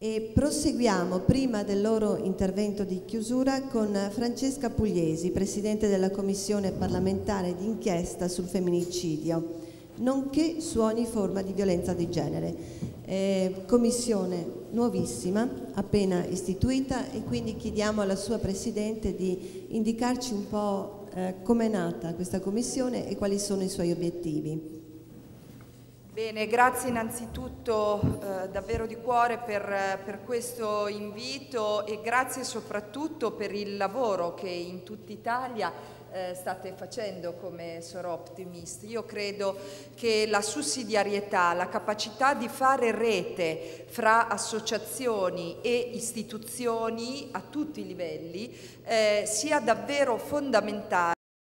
E proseguiamo prima del loro intervento di chiusura con Francesca Pugliesi, Presidente della Commissione parlamentare d'inchiesta sul femminicidio, nonché su ogni forma di violenza di genere. Eh, commissione nuovissima, appena istituita e quindi chiediamo alla sua Presidente di indicarci un po' eh, com'è nata questa commissione e quali sono i suoi obiettivi. Bene, grazie innanzitutto eh, davvero di cuore per, per, questo invito e grazie soprattutto per il lavoro che in tutta Italia eh, state facendo come Soro Optimist. Io credo che la sussidiarietà, la capacità di fare rete fra associazioni e istituzioni a tutti i livelli eh, sia davvero fondamentale